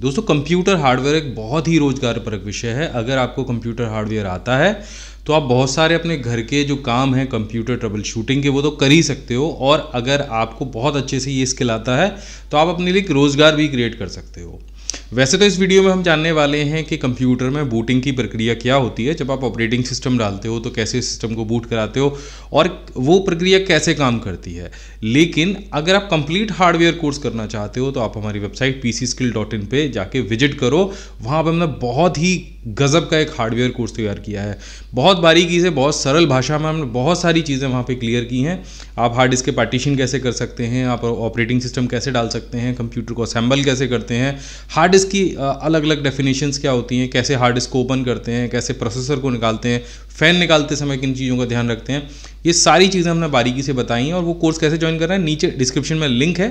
दोस्तों computer hardware एक बहुत ही रोज़गार परक विषय है। अगर आपको कंप्यूटर हार्डवेयर आता है तो आप बहुत सारे अपने घर के जो काम हैं कंप्यूटर ट्रबल शूटिंग के, वो तो कर ही सकते हो। और अगर आपको बहुत अच्छे से ये स्किल आता है तो आप अपने लिए रोज़गार भी क्रिएट कर सकते हो। वैसे तो इस वीडियो में हम जानने वाले हैं कि कंप्यूटर में बूटिंग की प्रक्रिया क्या होती है। जब आप ऑपरेटिंग सिस्टम डालते हो तो कैसे सिस्टम को बूट कराते हो और वो प्रक्रिया कैसे काम करती है। लेकिन अगर आप कंप्लीट हार्डवेयर कोर्स करना चाहते हो तो आप हमारी वेबसाइट पी इन पर जाके विज़िट करो। वहाँ पर हमने बहुत ही गज़ब का एक हार्डवेयर कोर्स तैयार किया है। बहुत बारीकी से, बहुत सरल भाषा में हमने बहुत सारी चीज़ें वहाँ पे क्लियर की हैं। आप हार्ड डिस्क के पार्टीशन कैसे कर सकते हैं, आप ऑपरेटिंग सिस्टम कैसे डाल सकते हैं कंप्यूटर को असेंबल कैसे करते हैं। हार्ड डिस्क की अलग अलग डेफिनेशंस क्या होती हैं? कैसे हार्ड डिस्क को ओपन करते हैं? कैसे प्रोसेसर को निकालते हैं? फ़ैन निकालते समय किन चीज़ों का ध्यान रखते हैं? ये सारी चीज़ें हमने बारीकी से बताई हैं और वो कोर्स कैसे ज्वाइन कर रहे हैं? नीचे डिस्क्रिप्शन में लिंक है।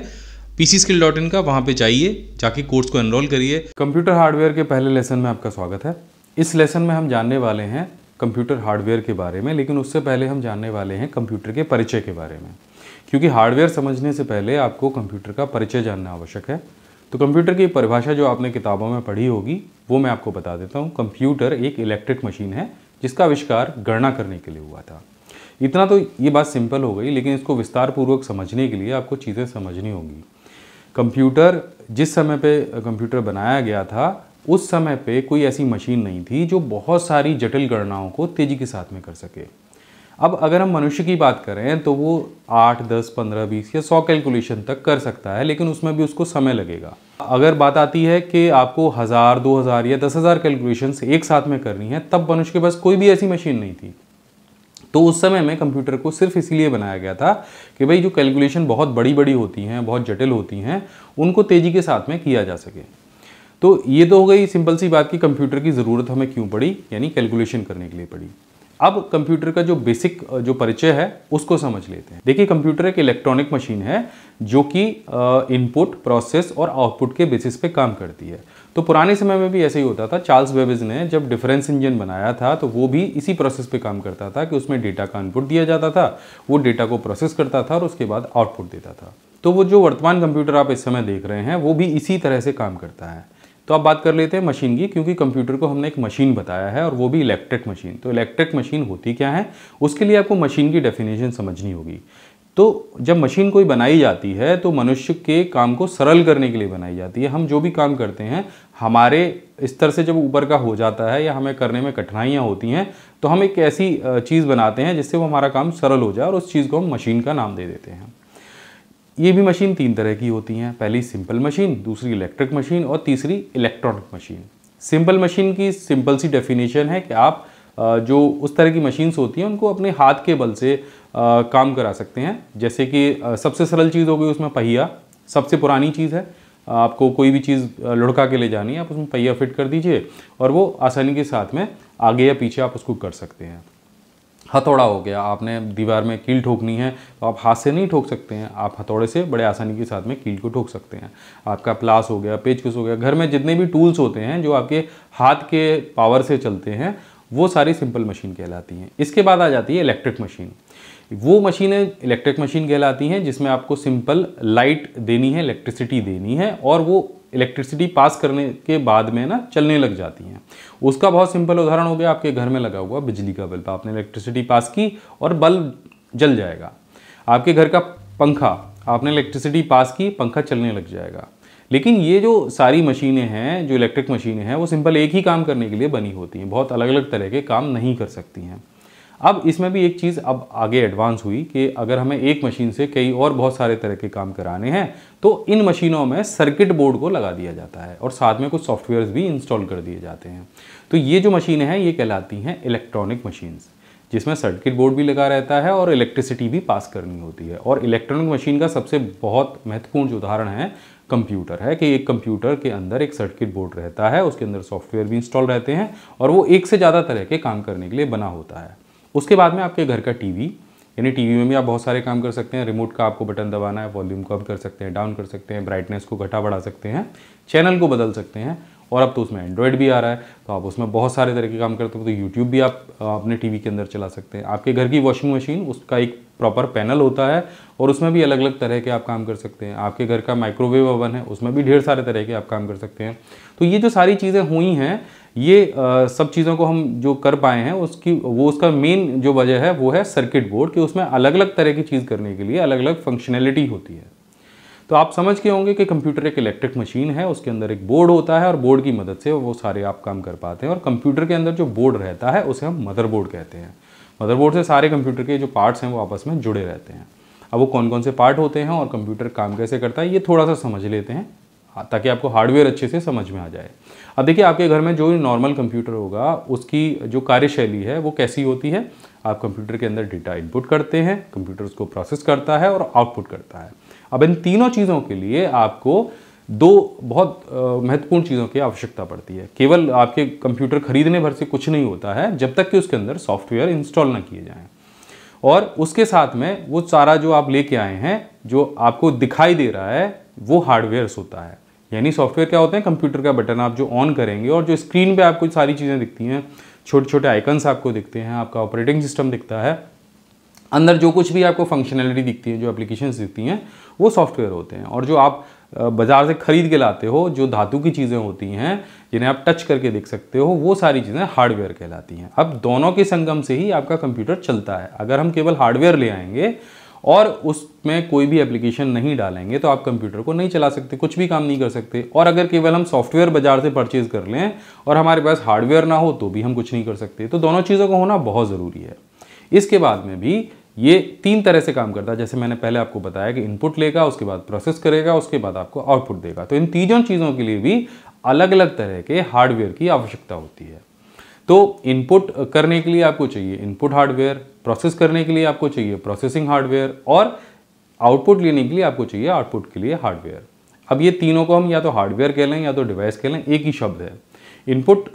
पीसी स्किल डॉट इन का, वहाँ पे जाइए, जाके कोर्स को एनरोल करिए। कंप्यूटर हार्डवेयर के पहले लेसन में आपका स्वागत है। इस लेसन में हम जानने वाले हैं कंप्यूटर हार्डवेयर के बारे में, लेकिन उससे पहले हम जानने वाले हैं कंप्यूटर के परिचय के बारे में। क्योंकि हार्डवेयर समझने से पहले आपको कंप्यूटर का परिचय जानना आवश्यक है। तो कंप्यूटर की परिभाषा जो आपने किताबों में पढ़ी होगी, वो मैं आपको बता देता हूँ। कंप्यूटर एक इलेक्ट्रिक मशीन है, जिसका आविष्कार गणना करने के लिए हुआ था। इतना तो ये बात सिंपल हो गई, लेकिन इसको विस्तार पूर्वक समझने के लिए आपको चीज़ें समझनी होगी। कंप्यूटर, जिस समय पे कंप्यूटर बनाया गया था, उस समय पे कोई ऐसी मशीन नहीं थी जो बहुत सारी जटिल गणनाओं को तेज़ी के साथ में कर सके। अब अगर हम मनुष्य की बात करें तो वो आठ, दस, पंद्रह, बीस या सौ कैलकुलेशन तक कर सकता है, लेकिन उसमें भी उसको समय लगेगा। अगर बात आती है कि आपको हज़ार, दो हज़ार या दस हज़ार कैलकुलेशन एक साथ में करनी है, तब मनुष्य के पास कोई भी ऐसी मशीन नहीं थी। तो उस समय में कंप्यूटर को सिर्फ़ इसीलिए बनाया गया था कि भाई, जो कैलकुलेशन बहुत बड़ी बड़ी होती हैं, बहुत जटिल होती हैं, उनको तेज़ी के साथ में किया जा सके। तो ये तो हो गई सिंपल सी बात कि कंप्यूटर की ज़रूरत हमें क्यों पड़ी? यानी कैलकुलेशन करने के लिए पड़ी। अब कंप्यूटर का जो बेसिक जो परिचय है, उसको समझ लेते हैं। देखिए, कंप्यूटर एक इलेक्ट्रॉनिक मशीन है, जो कि इनपुट प्रोसेस और आउटपुट के बेसिस पे काम करती है। तो पुराने समय में भी ऐसे ही होता था। चार्ल्स बेबिज ने जब डिफरेंस इंजन बनाया था तो वो भी इसी प्रोसेस पे काम करता था कि उसमें डेटा का इनपुट दिया जाता था, वो डेटा को प्रोसेस करता था और उसके बाद आउटपुट देता था। तो वो जो वर्तमान कंप्यूटर आप इस समय देख रहे हैं, वो भी इसी तरह से काम करता है। तो आप बात कर लेते हैं मशीन की, क्योंकि कंप्यूटर को हमने एक मशीन बताया है और वो भी इलेक्ट्रिक मशीन। तो इलेक्ट्रिक मशीन होती क्या है? उसके लिए आपको मशीन की डेफिनेशन समझनी होगी। तो जब मशीन कोई बनाई जाती है तो मनुष्य के काम को सरल करने के लिए बनाई जाती है। हम जो भी काम करते हैं, हमारे स्तर से जब ऊपर का हो जाता है या हमें करने में कठिनाइयाँ होती हैं तो हम एक ऐसी चीज़ बनाते हैं जिससे वो हमारा काम सरल हो जाए और उस चीज़ को हम मशीन का नाम दे देते हैं। ये भी मशीन तीन तरह की होती हैं। पहली सिंपल मशीन, दूसरी इलेक्ट्रिक मशीन और तीसरी इलेक्ट्रॉनिक मशीन। सिंपल मशीन की सिंपल सी डेफिनेशन है कि आप जो उस तरह की मशीन्स होती हैं, उनको अपने हाथ के बल से काम करा सकते हैं। जैसे कि सबसे सरल चीज़ हो गई उसमें पहिया। सबसे पुरानी चीज़ है। आपको कोई भी चीज़ लुढ़का के ले जानी है, आप उसमें पहिया फिट कर दीजिए और वो आसानी के साथ में आगे या पीछे आप उसको कर सकते हैं। हथौड़ा हो गया। आपने दीवार में कील ठोकनी है तो आप हाथ से नहीं ठोक सकते हैं। आप हथौड़े से बड़े आसानी के साथ में कील को ठोक सकते हैं। आपका प्लास हो गया, पेचकस हो गया। घर में जितने भी टूल्स होते हैं, जो आपके हाथ के पावर से चलते हैं, वो सारी सिंपल मशीन कहलाती हैं। इसके बाद आ जाती है इलेक्ट्रिक मशीन। वो मशीनें इलेक्ट्रिक मशीन कहलाती हैं, जिसमें आपको सिंपल लाइट देनी है, इलेक्ट्रिसिटी देनी है, और वो इलेक्ट्रिसिटी पास करने के बाद में ना चलने लग जाती हैं। उसका बहुत सिंपल उदाहरण हो गया, आपके घर में लगा हुआ बिजली का बल्ब आपने इलेक्ट्रिसिटी पास की और बल्ब जल जाएगा। आपके घर का पंखा, आपने इलेक्ट्रिसिटी पास की, पंखा चलने लग जाएगा। लेकिन ये जो सारी मशीनें हैं, जो इलेक्ट्रिक मशीनें हैं, वो सिंपल एक ही काम करने के लिए बनी होती हैं। बहुत अलग अलग तरह के काम नहीं कर सकती हैं। अब इसमें भी एक चीज़ अब आगे एडवांस हुई कि अगर हमें एक मशीन से कई और बहुत सारे तरह के काम कराने हैं तो इन मशीनों में सर्किट बोर्ड को लगा दिया जाता है और साथ में कुछ सॉफ्टवेयर भी इंस्टॉल कर दिए जाते हैं। तो ये जो मशीनें हैं, ये कहलाती हैं इलेक्ट्रॉनिक मशीन्स जिसमें सर्किट बोर्ड भी लगा रहता है और इलेक्ट्रिसिटी भी पास करनी होती है। और इलेक्ट्रॉनिक मशीन का सबसे बहुत महत्वपूर्ण जो उदाहरण है कंप्यूटर है कि एक कंप्यूटर के अंदर एक सर्किट बोर्ड रहता है, उसके अंदर सॉफ्टवेयर भी इंस्टॉल रहते हैं और वो एक से ज़्यादा तरह के काम करने के लिए बना होता है। उसके बाद में आपके घर का टीवी यानी टीवी में भी आप बहुत सारे काम कर सकते हैं। रिमोट का आपको बटन दबाना है वॉल्यूम को अप कर सकते हैं डाउन कर सकते हैं ब्राइटनेस को घटा बढ़ा सकते हैं चैनल को बदल सकते हैं। और अब तो उसमें एंड्रॉयड भी आ रहा है तो आप उसमें बहुत सारे तरह के काम करते हो तो यूट्यूब भी आप अपने टीवी के अंदर चला सकते हैं। आपके घर की वॉशिंग मशीन उसका एक प्रॉपर पैनल होता है और उसमें भी अलग अलग तरह के आप काम कर सकते हैं। आपके घर का माइक्रोवेव ओवन है उसमें भी ढेर सारे तरह के आप काम कर सकते हैं। तो ये जो सारी चीज़ें हुई हैं ये आ, सब चीज़ों को हम जो कर पाए हैं उसकी वो उसका मेन जो वजह है वो है सर्किट बोर्ड कि उसमें अलग अलग तरह की चीज़ करने के लिए अलग अलग फंक्शनैलिटी होती है। तो आप समझ के होंगे कि कंप्यूटर एक इलेक्ट्रिक मशीन है, उसके अंदर एक बोर्ड होता है और बोर्ड की मदद से वो सारे आप काम कर पाते हैं और कंप्यूटर के अंदर जो बोर्ड रहता है, उसे हम मदरबोर्ड कहते हैं। मदरबोर्ड से सारे कंप्यूटर के जो पार्ट्स हैं वो आपस में जुड़े रहते हैं। अब वो कौन कौन से पार्ट होते हैं और कंप्यूटर काम कैसे करता है, ये थोड़ा सा समझ लेते हैं ताकि आपको हार्डवेयर अच्छे से समझ में आ जाए। अब देखिए, आपके घर में जो नॉर्मल कंप्यूटर होगा, उसकी जो कार्यशैली है, वो कैसी होती है? आप कंप्यूटर के अंदर डेटा इनपुट करते हैं कंप्यूटर उसको प्रोसेस करता है और आउटपुट करता है। अब इन तीनों चीज़ों के लिए आपको दो बहुत महत्वपूर्ण चीज़ों की आवश्यकता पड़ती है। केवल आपके कंप्यूटर खरीदने भर से कुछ नहीं होता है, जब तक कि उसके अंदर सॉफ्टवेयर इंस्टॉल ना किए जाएँ। और उसके साथ में वो सारा जो आप लेके आए हैं, जो आपको दिखाई दे रहा है, वो हार्डवेयर होता है। यानी सॉफ्टवेयर क्या होते हैं? कंप्यूटर का बटन आप जो ऑन करेंगे और जो स्क्रीन पे आपको सारी चीज़ें दिखती हैं छोटे छोटे आइकन्स आपको दिखते हैं, आपका ऑपरेटिंग सिस्टम दिखता है, अंदर जो कुछ भी आपको फंक्शनैलिटी दिखती है, जो एप्लीकेशंस दिखती हैं वो सॉफ्टवेयर होते हैं और जो आप बाज़ार से ख़रीद के लाते हो, जो धातु की चीज़ें होती हैं, जिन्हें आप टच करके देख सकते हो, वो सारी चीज़ें हार्डवेयर कहलाती हैं। अब दोनों के संगम से ही आपका कंप्यूटर चलता है। अगर हम केवल हार्डवेयर ले आएँगे और उसमें कोई भी एप्लीकेशन नहीं डालेंगे तो आप कंप्यूटर को नहीं चला सकते, कुछ भी काम नहीं कर सकते। और अगर केवल हम सॉफ्टवेयर बाज़ार से परचेज कर लें और हमारे पास हार्डवेयर ना हो तो भी हम कुछ नहीं कर सकते। तो दोनों चीज़ों का होना बहुत ज़रूरी है। इसके बाद में भी ये तीन तरह से काम करता है। जैसे मैंने पहले आपको बताया कि इनपुट लेगा, उसके बाद प्रोसेस करेगा, उसके बाद आपको आउटपुट देगा। तो इन तीनों चीज़ों के लिए भी अलग अलग तरह के हार्डवेयर की आवश्यकता होती है। तो इनपुट करने के लिए आपको चाहिए इनपुट हार्डवेयर प्रोसेस करने के लिए आपको चाहिए प्रोसेसिंग हार्डवेयर और आउटपुट लेने के लिए आपको चाहिए आउटपुट के लिए हार्डवेयर अब ये तीनों को हम या तो हार्डवेयर कह लें या तो डिवाइस कह लें, एक ही शब्द है। इनपुट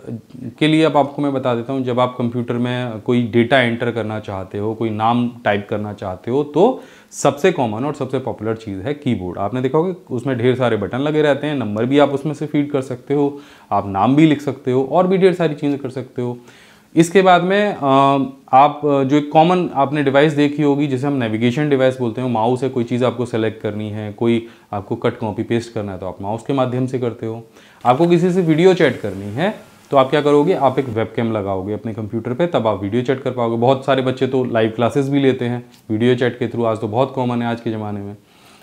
के लिए अब आपको मैं बता देता हूँ, जब आप कंप्यूटर में कोई डेटा एंटर करना चाहते हो, कोई नाम टाइप करना चाहते हो तो सबसे कॉमन और सबसे पॉपुलर चीज़ है कीबोर्ड आपने देखा होगा उसमें ढेर सारे बटन लगे रहते हैं नंबर भी आप उसमें से फ़ीड कर सकते हो, आप नाम भी लिख सकते हो, और भी ढेर सारी चीज़ें कर सकते हो। इसके बाद में आप जो एक कॉमन आपने डिवाइस देखी होगी, जिसे हम नेविगेशन डिवाइस बोलते हैं माउस है कोई चीज़ आपको सेलेक्ट करनी है, कोई आपको कट कॉपी पेस्ट करना है तो आप माउस के माध्यम से करते हो। आपको किसी से वीडियो चैट करनी है तो आप क्या करोगे, आप एक वेब कैम लगाओगे अपने कंप्यूटर पे, तब आप वीडियो चैट कर पाओगे। बहुत सारे बच्चे तो लाइव क्लासेस भी लेते हैं वीडियो चैट के थ्रू आज तो बहुत कॉमन है आज के ज़माने में।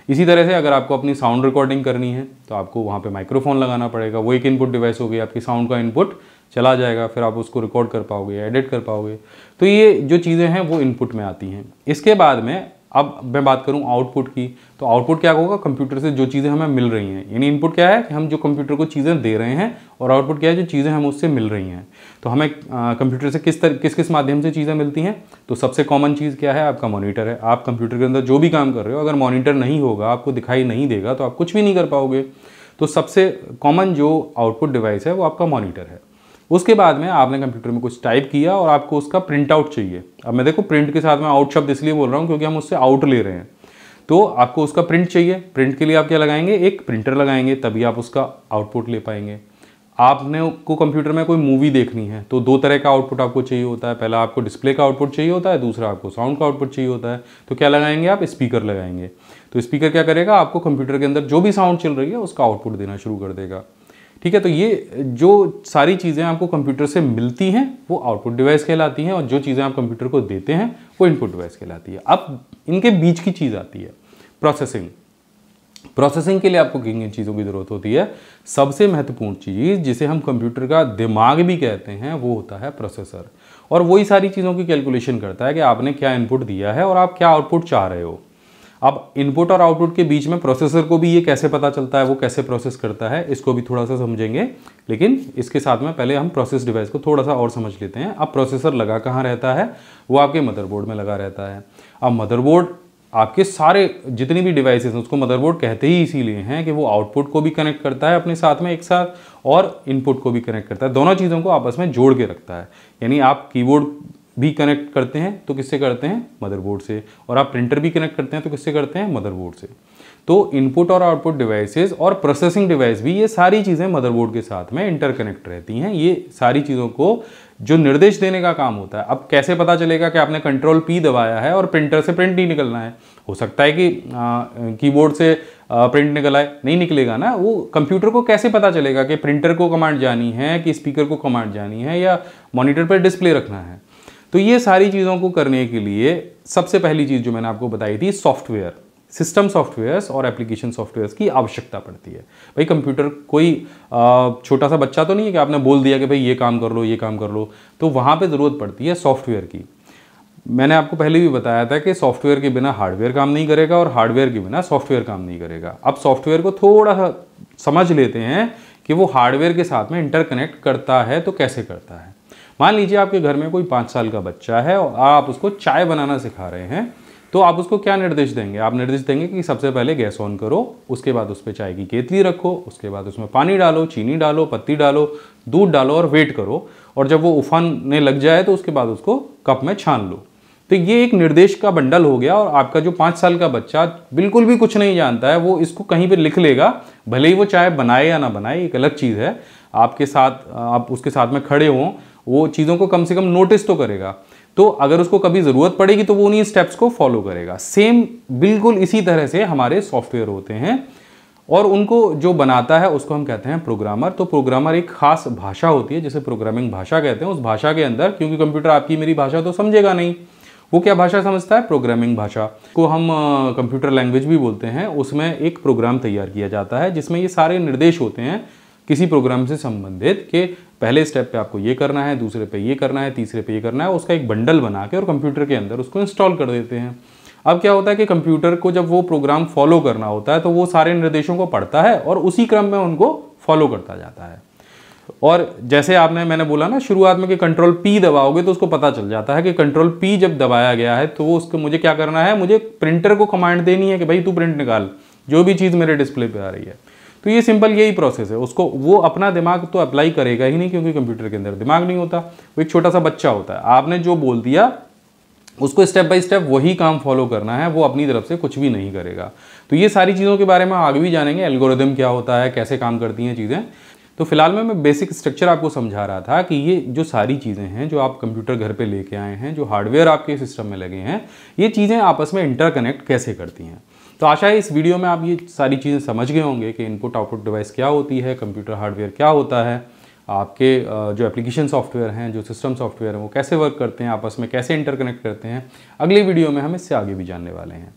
इसी तरह से अगर आपको अपनी साउंड रिकॉर्डिंग करनी है तो आपको वहाँ पे माइक्रोफोन लगाना पड़ेगा। वो एक इनपुट डिवाइस होगी आपकी साउंड का इनपुट चला जाएगा, फिर आप उसको रिकॉर्ड कर पाओगे एडिट कर पाओगे। तो ये जो चीज़ें हैं, वो इनपुट में आती हैं। इसके बाद में, अब मैं बात करूँ आउटपुट की तो आउटपुट क्या होगा? कंप्यूटर से जो चीज़ें हमें मिल रही हैं। यानी इनपुट क्या है? कि हम जो कंप्यूटर को चीज़ें दे रहे हैं, और आउटपुट क्या है? जो चीज़ें हम उससे मिल रही हैं। तो हमें कंप्यूटर से किस तरह किस किस माध्यम से चीज़ें मिलती हैं? तो सबसे कॉमन चीज़ क्या है? आपका मॉनिटर है। आप कंप्यूटर के अंदर जो भी काम कर रहे हो, अगर मॉनिटर नहीं होगा, आपको दिखाई नहीं देगा तो आप कुछ भी नहीं कर पाओगे। तो सबसे कॉमन जो आउटपुट डिवाइस है, वो आपका मॉनिटर है। उसके बाद में आपने कंप्यूटर में कुछ टाइप किया और आपको उसका प्रिंट आउट चाहिए। अब मैं देखो प्रिंट के साथ में आउट शब्द इसलिए बोल रहा हूँ क्योंकि हम उससे आउट ले रहे हैं। तो आपको उसका प्रिंट चाहिए। प्रिंट के लिए आप क्या लगाएँगे? एक प्रिंटर लगाएँगे, तभी आप उसका आउटपुट ले पाएँगे। आपने को कंप्यूटर में कोई मूवी देखनी है तो दो तरह का आउटपुट आपको चाहिए होता है। पहला आपको डिस्प्ले का आउटपुट चाहिए होता है, दूसरा आपको साउंड का आउटपुट चाहिए होता है। तो क्या लगाएँगे आप? स्पीकर लगाएँगे। तो स्पीकर क्या करेगा? आपको कंप्यूटर के अंदर जो भी साउंड चल रही है, उसका आउटपुट देना शुरू कर देगा। ठीक है तो ये जो सारी चीज़ें आपको कंप्यूटर से मिलती हैं, वो आउटपुट डिवाइस कहलाती हैं और जो चीज़ें आप कंप्यूटर को देते हैं, वो इनपुट डिवाइस कहलाती है। अब इनके बीच की चीज़ आती है प्रोसेसिंग प्रोसेसिंग के लिए आपको किन किन चीज़ों की ज़रूरत होती है? सबसे महत्वपूर्ण चीज़ जिसे हम कंप्यूटर का दिमाग भी कहते हैं, वो होता है प्रोसेसर और वही सारी चीज़ों की कैलकुलेशन करता है कि आपने क्या इनपुट दिया है और आप क्या आउटपुट चाह रहे हो। अब इनपुट और आउटपुट के बीच में प्रोसेसर को भी ये कैसे पता चलता है, वो कैसे प्रोसेस करता है, इसको भी थोड़ा सा समझेंगे। लेकिन इसके साथ में पहले हम प्रोसेस डिवाइस को थोड़ा सा और समझ लेते हैं। अब प्रोसेसर लगा कहाँ रहता है? वो आपके मदरबोर्ड में लगा रहता है। अब मदरबोर्ड आपके सारे जितनी भी डिवाइसेस हैं, उसको मदरबोर्ड कहते ही इसीलिए हैं कि वो आउटपुट को भी कनेक्ट करता है अपने साथ में एक साथ और इनपुट को भी कनेक्ट करता है। दोनों चीज़ों को आपस में जोड़ के रखता है। यानी आप कीबोर्ड भी कनेक्ट करते हैं तो किससे करते हैं? मदरबोर्ड से। और आप प्रिंटर भी कनेक्ट करते हैं तो किससे करते हैं? मदरबोर्ड से। तो इनपुट और आउटपुट डिवाइसेस और प्रोसेसिंग डिवाइस भी, ये सारी चीज़ें मदरबोर्ड के साथ में इंटरकनेक्ट रहती हैं। ये सारी चीज़ों को जो निर्देश देने का काम होता है। अब कैसे पता चलेगा कि आपने कंट्रोल पी दबाया है और प्रिंटर से प्रिंट नहीं निकलना है? हो सकता है कि कीबोर्ड से प्रिंट निकल आए नहीं निकलेगा ना? वो कंप्यूटर को कैसे पता चलेगा कि प्रिंटर को कमांड जानी है, कि स्पीकर को कमांड जानी है, या मॉनिटर पर डिस्प्ले रखना है? तो ये सारी चीज़ों को करने के लिए सबसे पहली चीज़ जो मैंने आपको बताई थी सॉफ्टवेयर सिस्टम सॉफ्टवेयर्स और एप्लीकेशन सॉफ्टवेयर्स की आवश्यकता पड़ती है। भाई कंप्यूटर कोई छोटा सा बच्चा तो नहीं है कि आपने बोल दिया कि भाई ये काम कर लो, ये काम कर लो। तो वहाँ पे ज़रूरत पड़ती है सॉफ्टवेयर की। मैंने आपको पहले भी बताया था कि सॉफ्टवेयर के बिना हार्डवेयर काम नहीं करेगा और हार्डवेयर के बिना सॉफ्टवेयर काम नहीं करेगा। अब सॉफ्टवेयर को थोड़ा सा समझ लेते हैं कि वो हार्डवेयर के साथ में इंटरकनेक्ट करता है तो कैसे करता है। मान लीजिए आपके घर में कोई पाँच साल का बच्चा है और आप उसको चाय बनाना सिखा रहे हैं तो आप उसको क्या निर्देश देंगे? आप निर्देश देंगे कि सबसे पहले गैस ऑन करो, उसके बाद उस पर चाय की केतली रखो, उसके बाद उसमें पानी डालो, चीनी डालो, पत्ती डालो, दूध डालो और वेट करो। और जब वो उफानने लग जाए तो उसके बाद उसको कप में छान लो। तो ये एक निर्देश का बंडल हो गया और आपका जो पाँच साल का बच्चा बिल्कुल भी कुछ नहीं जानता है, वो इसको कहीं पर लिख लेगा, भले ही वो चाय बनाए या ना बनाए एक अलग चीज़ है। आपके साथ, आप उसके साथ में खड़े हों वो चीज़ों को कम से कम नोटिस तो करेगा। तो अगर उसको कभी ज़रूरत पड़ेगी तो वो उन्हीं स्टेप्स को फॉलो करेगा। सेम बिल्कुल इसी तरह से हमारे सॉफ्टवेयर होते हैं और उनको जो बनाता है, उसको हम कहते हैं प्रोग्रामर तो प्रोग्रामर एक खास भाषा होती है, जिसे प्रोग्रामिंग भाषा कहते हैं। उस भाषा के अंदर, क्योंकि कंप्यूटर आपकी मेरी भाषा तो समझेगा नहीं। वो क्या भाषा समझता है? प्रोग्रामिंग भाषा। को हम कंप्यूटर लैंग्वेज भी बोलते हैं। उसमें एक प्रोग्राम तैयार किया जाता है, जिसमें ये सारे निर्देश होते हैं। किसी प्रोग्राम से संबंधित कि पहले स्टेप पे आपको ये करना है, दूसरे पे ये करना है, तीसरे पे ये करना है, उसका एक बंडल बना के और कंप्यूटर के अंदर उसको इंस्टॉल कर देते हैं। अब क्या होता है कि कंप्यूटर को जब वो प्रोग्राम फॉलो करना होता है तो वो सारे निर्देशों को पढ़ता है और उसी क्रम में उनको फॉलो करता जाता है। और जैसे आपने, मैंने बोला ना, शुरुआत में कि कंट्रोल पी दबाओगे तो उसको पता चल जाता है कि कंट्रोल पी जब दबाया गया है तो उसको, मुझे क्या करना है, मुझे प्रिंटर को कमांड देनी है कि भाई तू प्रिंट निकाल, जो भी चीज़ मेरे डिस्प्ले पे आ रही है। तो ये सिंपल यही प्रोसेस है। उसको वो अपना दिमाग तो अप्लाई करेगा ही नहीं क्योंकि कंप्यूटर के अंदर दिमाग नहीं होता। वो एक छोटा सा बच्चा होता है। आपने जो बोल दिया, उसको स्टेप बाय स्टेप वही काम फॉलो करना है, वो अपनी तरफ़ से कुछ भी नहीं करेगा। तो ये सारी चीज़ों के बारे में आगे भी जानेंगे एल्गोरिदम क्या होता है, कैसे काम करती हैं चीज़ें। तो फ़िलहाल में मैं बेसिक स्ट्रक्चर आपको समझा रहा था कि ये जो सारी चीज़ें हैं, जो आप कंप्यूटर घर पे लेके आए हैं, जो हार्डवेयर आपके सिस्टम में लगे हैं, ये चीज़ें आपस में इंटरकनेक्ट कैसे करती हैं। तो आशा है इस वीडियो में आप ये सारी चीज़ें समझ गए होंगे कि इनपुट आउटपुट डिवाइस क्या होती है कंप्यूटर हार्डवेयर क्या होता है, आपके जो एप्लीकेशन सॉफ्टवेयर हैं, जो सिस्टम सॉफ्टवेयर हैं, वो कैसे वर्क करते हैं, आपस में कैसे इंटरकनेक्ट करते हैं। अगले वीडियो में हम इससे आगे भी जानने वाले हैं।